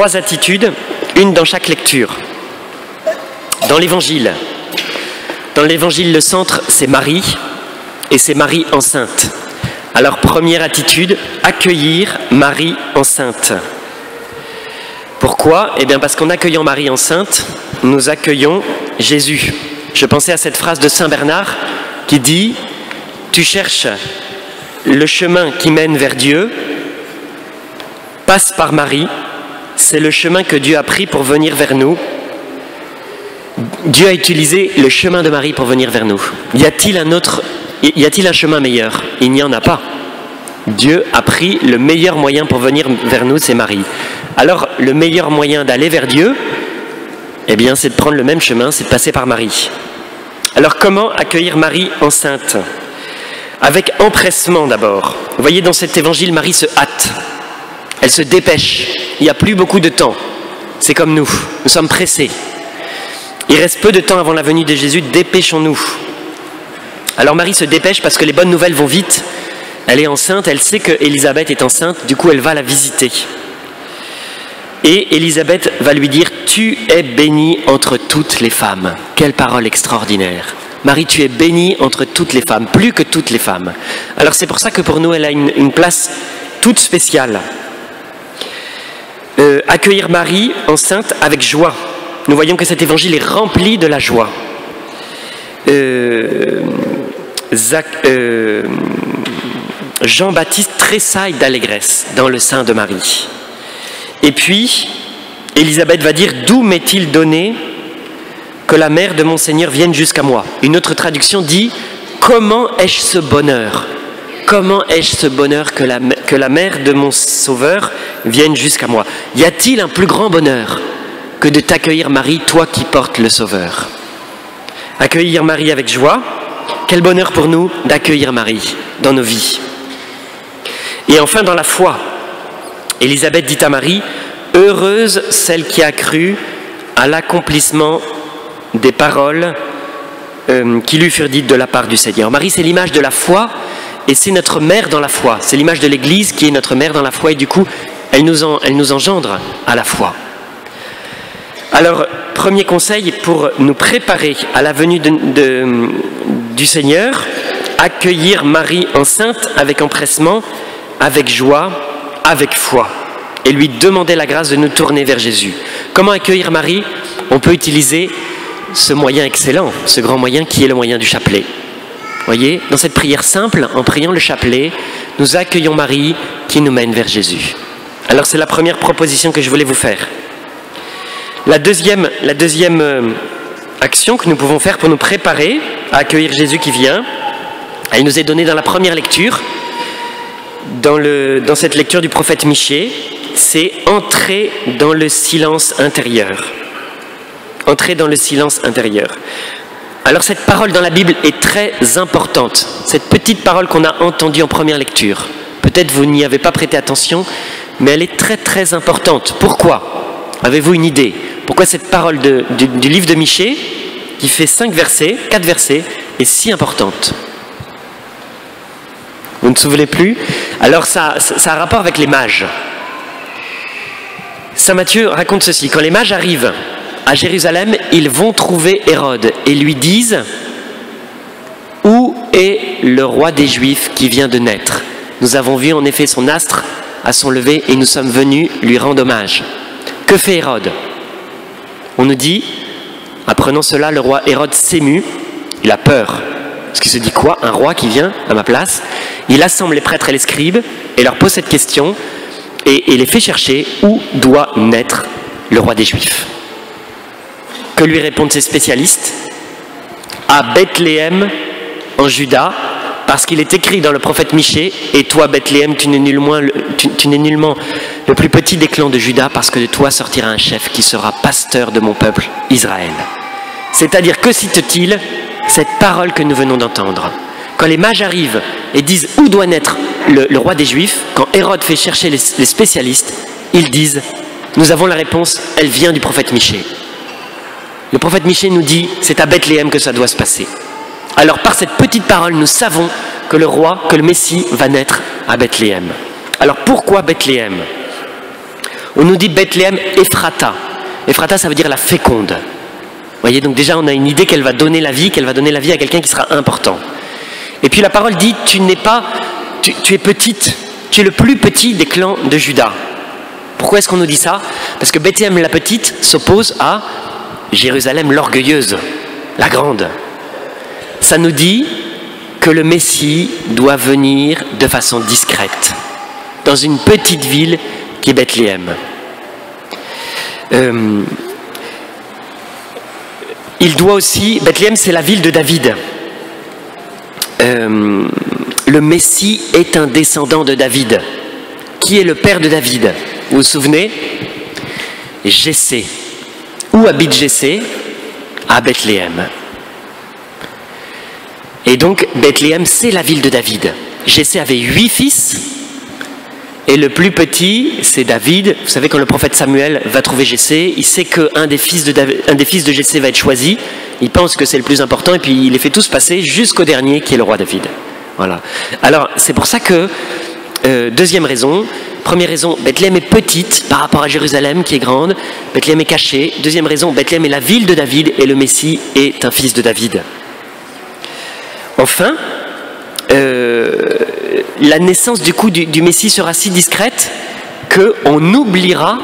trois attitudes, une dans chaque lecture. Dans l'évangile, dans l'évangile, le centre, c'est Marie, et c'est Marie enceinte. Alors, première attitude, accueillir Marie enceinte. Pourquoi? Eh bien, parce qu'en accueillant Marie enceinte, nous accueillons Jésus. Je pensais à cette phrase de Saint Bernard qui dit Tu cherches le chemin qui mène vers Dieu, passe par Marie, c'est le chemin que Dieu a pris pour venir vers nous. Dieu a utilisé le chemin de Marie pour venir vers nous. Y a-t-il un autre, y a-t-il un chemin meilleur? Il n'y en a pas. Dieu a pris le meilleur moyen pour venir vers nous, c'est Marie. Alors, le meilleur moyen d'aller vers Dieu, eh bien, c'est de prendre le même chemin, c'est de passer par Marie. Alors, comment accueillir Marie enceinte? Avec empressement d'abord. Vous voyez, dans cet évangile, Marie se hâte. Elle se dépêche. Il n'y a plus beaucoup de temps. C'est comme nous. Nous sommes pressés. Il reste peu de temps avant la venue de Jésus. Dépêchons-nous. Alors Marie se dépêche parce que les bonnes nouvelles vont vite. Elle est enceinte, elle sait que Élisabeth est enceinte, du coup elle va la visiter. Et Élisabeth va lui dire, tu es bénie entre toutes les femmes. Quelle parole extraordinaire. Marie, tu es bénie entre toutes les femmes, plus que toutes les femmes. Alors c'est pour ça que pour nous, elle a une, place toute spéciale. Euh, accueillir Marie enceinte avec joie. Nous voyons que cet évangile est rempli de la joie. Euh, euh, Jean-Baptiste tressaille d'allégresse dans le sein de Marie. Et puis, Élisabeth va dire, d'où m'est-il donné que la mère de mon Seigneur vienne jusqu'à moi? Une autre traduction dit, comment ai-je ce bonheur? Comment ai-je ce bonheur que la, mère de mon Sauveur vienne jusqu'à moi? Y a-t-il un plus grand bonheur que de t'accueillir Marie, toi qui portes le Sauveur? Accueillir Marie avec joie, quel bonheur pour nous d'accueillir Marie dans nos vies. Et enfin dans la foi, Élisabeth dit à Marie, Heureuse celle qui a cru à l'accomplissement des paroles euh, qui lui furent dites de la part du Seigneur. Marie, c'est l'image de la foi et c'est notre mère dans la foi. C'est l'image de l'Église qui est notre mère dans la foi et du coup, elle nous, engendre à la foi. Alors, premier conseil pour nous préparer à la venue du Seigneur, accueillir Marie enceinte avec empressement, avec joie, avec foi et lui demander la grâce de nous tourner vers Jésus. Comment accueillir Marie? On peut utiliser ce moyen excellent, ce grand moyen qui est le moyen du chapelet. Voyez, dans cette prière simple, en priant le chapelet, nous accueillons Marie qui nous mène vers Jésus. Alors c'est la première proposition que je voulais vous faire. La deuxième, la deuxième euh, action que nous pouvons faire pour nous préparer à accueillir Jésus qui vient, elle nous est donnée dans la première lecture, dans, le, dans cette lecture du prophète Michée, c'est entrer dans le silence intérieur. Entrer dans le silence intérieur. Alors cette parole dans la Bible est très importante. Cette petite parole qu'on a entendue en première lecture. Peut-être vous n'y avez pas prêté attention, mais elle est très très importante. Pourquoi? Avez-vous une idée? Pourquoi cette parole du, livre de Michée, qui fait cinq versets, quatre versets, est si importante? Vous ne souvenez plus? Alors ça, ça a rapport avec les mages. Saint Matthieu raconte ceci. Quand les mages arrivent à Jérusalem, ils vont trouver Hérode et lui disent Où est le roi des Juifs qui vient de naître? Nous avons vu en effet son astre à son lever et nous sommes venus lui rendre hommage. Que fait Hérode? On nous dit, apprenant cela, le roi Hérode s'émut, il a peur. Parce qu'il se dit quoi? Un roi qui vient à ma place? Il assemble les prêtres et les scribes et leur pose cette question et, les fait chercher où doit naître le roi des Juifs. Que lui répondent ces spécialistes À Bethléem, en Juda, parce qu'il est écrit dans le prophète Michée, et toi Bethléem, tu n'es nullement, le plus petit des clans de Juda, parce que de toi sortira un chef qui sera pasteur de mon peuple Israël. C'est-à-dire que cite-t-il cette parole que nous venons d'entendre quand les mages arrivent et disent où doit naître le, roi des Juifs, quand Hérode fait chercher les, spécialistes, ils disent Nous avons la réponse, elle vient du prophète Michée. Le prophète Michée nous dit C'est à Bethléem que ça doit se passer. Alors par cette petite parole, nous savons que le roi, que le Messie va naître à Bethléem. Alors pourquoi Bethléem? On nous dit Bethléem Ephrata. Ephrata, ça veut dire la féconde. Vous voyez, donc déjà, on a une idée qu'elle va donner la vie, qu'elle va donner la vie à quelqu'un qui sera important. Et puis la parole dit, tu n'es pas, tu, tu es petite, tu es le plus petit des clans de Judas. Pourquoi est-ce qu'on nous dit ça? Parce que Bethléem la petite s'oppose à Jérusalem l'orgueilleuse, la grande. Ça nous dit que le Messie doit venir de façon discrète, dans une petite ville qui est Bethléem. Euh, il doit aussi, Bethléem c'est la ville de David. Euh, le Messie est un descendant de David. Qui est le père de David? Vous vous souvenez? Jessé. Où habite Jessé À Bethléem. Et donc Bethléem, c'est la ville de David. Jessé avait huit fils, et le plus petit, c'est David. Vous savez, quand le prophète Samuel va trouver Jessé, il sait qu'un des fils de, un des fils de Jessé va être choisi. Il pense que c'est le plus important, et puis il les fait tous passer jusqu'au dernier, qui est le roi David. Voilà. Alors, c'est pour ça que, euh, deuxième raison, première raison, Bethléem est petite par rapport à Jérusalem, qui est grande. Bethléem est cachée. Deuxième raison, Bethléem est la ville de David, et le Messie est un fils de David. Enfin, euh, la naissance du coup du, Messie sera si discrète qu'on oubliera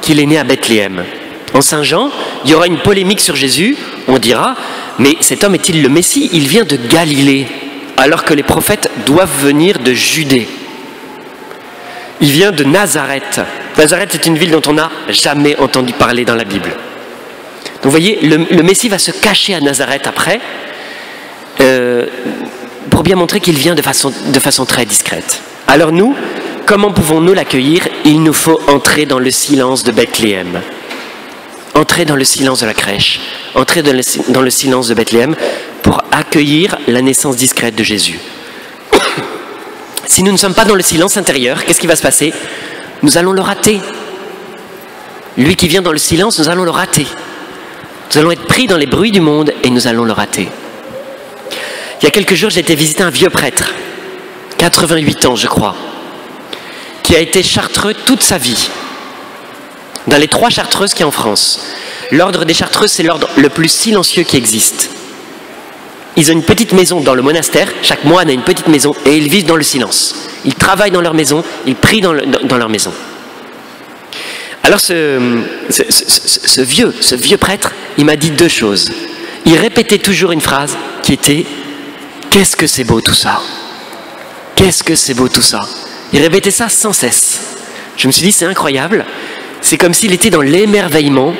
qu'il est né à Bethléem. En Saint Jean, il y aura une polémique sur Jésus. On dira, mais cet homme est-il le Messie? Il vient de Galilée, alors que les prophètes doivent venir de Judée. Il vient de Nazareth. Nazareth est une ville dont on n'a jamais entendu parler dans la Bible. Donc vous voyez, le Messie va se cacher à Nazareth après, euh, pour bien montrer qu'il vient de façon, très discrète. Alors nous, comment pouvons-nous l'accueillir? Il nous faut entrer dans le silence de Bethléem. Entrer dans le silence de la crèche, entrer dans le silence de Bethléem pour accueillir la naissance discrète de Jésus. Si nous ne sommes pas dans le silence intérieur, qu'est-ce qui va se passer Nous allons le rater. Lui qui vient dans le silence, nous allons le rater. Nous allons être pris dans les bruits du monde et nous allons le rater. Il y a quelques jours, j'ai été visiter un vieux prêtre, 88 ans je crois, qui a été chartreux toute sa vie, dans les trois chartreuses qui y a en France. L'ordre des chartreuses, c'est l'ordre le plus silencieux qui existe. Ils ont une petite maison dans le monastère, chaque moine a une petite maison, et ils vivent dans le silence. Ils travaillent dans leur maison, ils prient dans, leur maison. Alors ce, vieux, ce vieux prêtre, il m'a dit deux choses. Il répétait toujours une phrase qui était Qu'est-ce que c'est beau tout ça? Qu'est-ce que c'est beau tout ça? Il répétait ça sans cesse. Je me suis dit, c'est incroyable. C'est comme s'il était dans l'émerveillement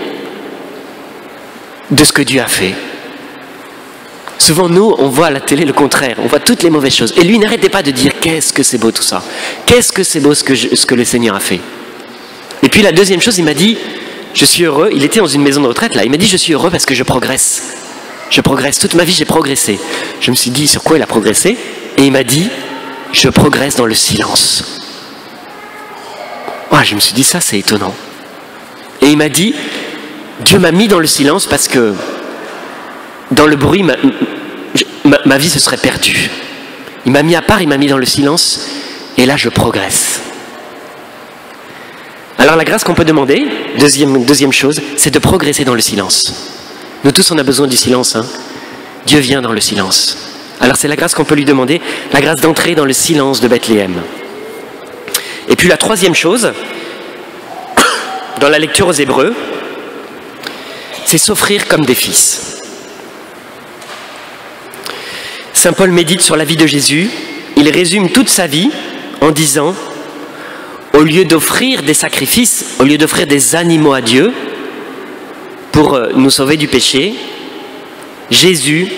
de ce que Dieu a fait. Souvent, nous, on voit à la télé le contraire, on voit toutes les mauvaises choses. Et lui n'arrêtait pas de dire Qu'est-ce que c'est beau tout ça Qu'est-ce que c'est beau ce que, ce que le Seigneur a fait Et puis la deuxième chose, il m'a dit Je suis heureux. Il était dans une maison de retraite là. Il m'a dit Je suis heureux parce que je progresse. Je progresse. Toute ma vie, j'ai progressé. Je me suis dit, sur quoi il a progressé Et il m'a dit, je progresse dans le silence. je me suis dit, ça, c'est étonnant. Et il m'a dit, Dieu m'a mis dans le silence parce que dans le bruit, ma, vie se serait perdue. Il m'a mis à part, il m'a mis dans le silence, et là, je progresse. Alors la grâce qu'on peut demander, deuxième, chose, c'est de progresser dans le silence. Nous tous, on a besoin du silence. Hein. Dieu vient dans le silence. Alors c'est la grâce qu'on peut lui demander, la grâce d'entrer dans le silence de Bethléem. Et puis la troisième chose, dans la lecture aux Hébreux, c'est s'offrir comme des fils. Saint Paul médite sur la vie de Jésus. Il résume toute sa vie en disant, au lieu d'offrir des sacrifices, au lieu d'offrir des animaux à Dieu, pour euh, nous sauver du péché, Jésus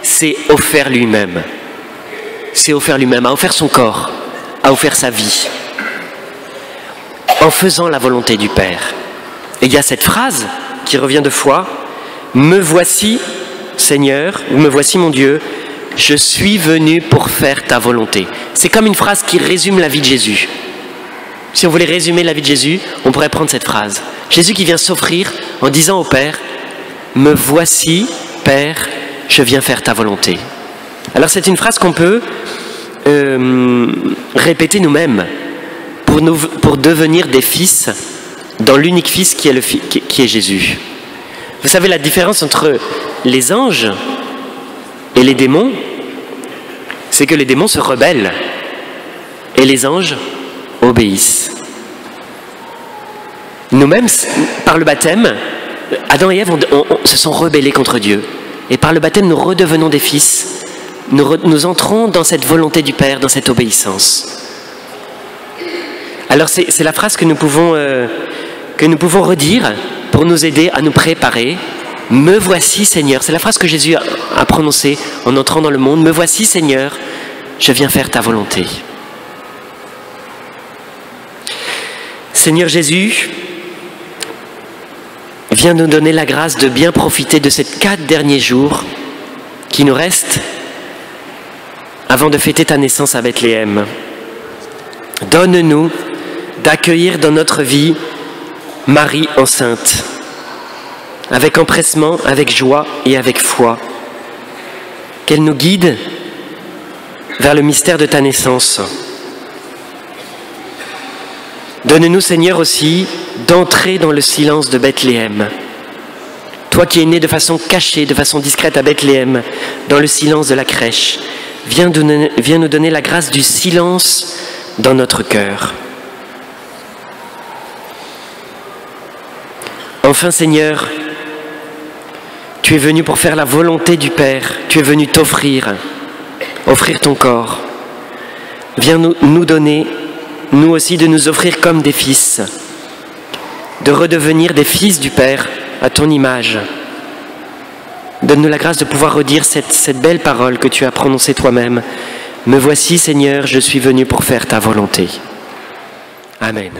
s'est offert lui-même. S'est offert lui-même, a offert son corps, a offert sa vie, en faisant la volonté du Père. Et il y a cette phrase qui revient de fois, Me voici, Seigneur, ou me voici mon Dieu, je suis venu pour faire ta volonté. C'est comme une phrase qui résume la vie de Jésus. Si on voulait résumer la vie de Jésus, on pourrait prendre cette phrase. Jésus qui vient s'offrir en disant au Père, Me voici, Père, je viens faire ta volonté. Alors c'est une phrase qu'on peut euh, répéter nous-mêmes pour, devenir des fils dans l'unique Fils qui est, le, qui est Jésus. Vous savez la différence entre les anges et les démons C'est que les démons se rebellent et les anges obéissent. Nous-mêmes, par le baptême, Adam et Ève se sont rebellés contre Dieu. Et par le baptême, nous redevenons des fils. Nous, entrons dans cette volonté du Père, dans cette obéissance. Alors c'est la phrase que nous, pouvons, euh, que nous pouvons redire pour nous aider à nous préparer. Me voici Seigneur. C'est la phrase que Jésus a prononcée en entrant dans le monde. Me voici Seigneur, je viens faire ta volonté. Seigneur Jésus, viens nous donner la grâce de bien profiter de ces quatre derniers jours qui nous restent avant de fêter ta naissance à Bethléem. Donne-nous d'accueillir dans notre vie Marie enceinte, avec empressement, avec joie et avec foi. Qu'elle nous guide vers le mystère de ta naissance. Donne-nous, Seigneur, aussi d'entrer dans le silence de Bethléem. Toi qui es né de façon cachée, de façon discrète à Bethléem, dans le silence de la crèche, viens, nous donner la grâce du silence dans notre cœur. Enfin, Seigneur, tu es venu pour faire la volonté du Père, tu es venu t'offrir, offrir ton corps. Viens nous, donner nous aussi de nous offrir comme des fils, de redevenir des fils du Père à ton image. Donne-nous la grâce de pouvoir redire cette, cette belle parole que tu as prononcée toi-même. Me voici Seigneur, je suis venu pour faire ta volonté. Amen.